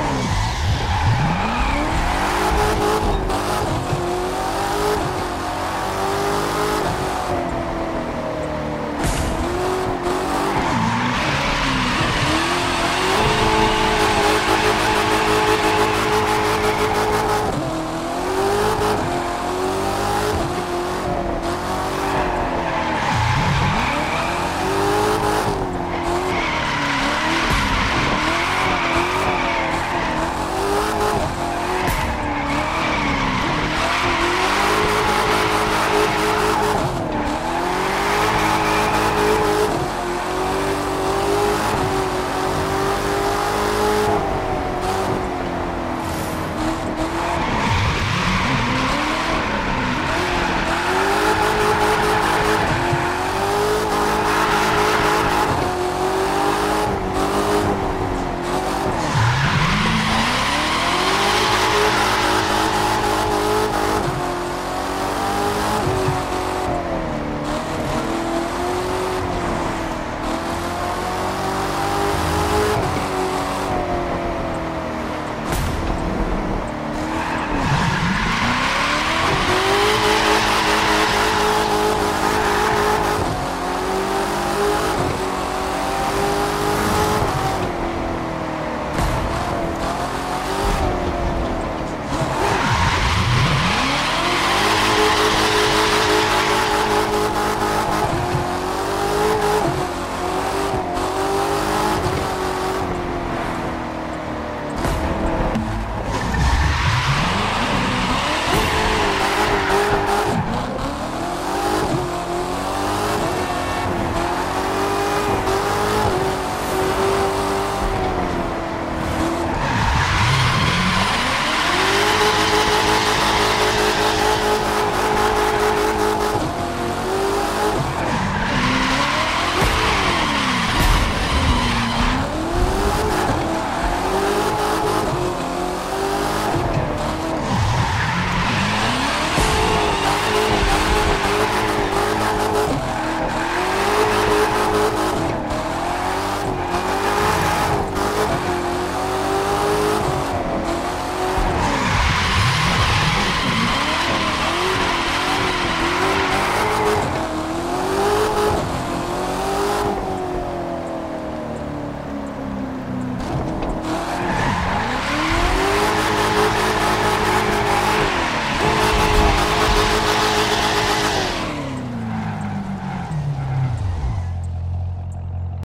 Boom!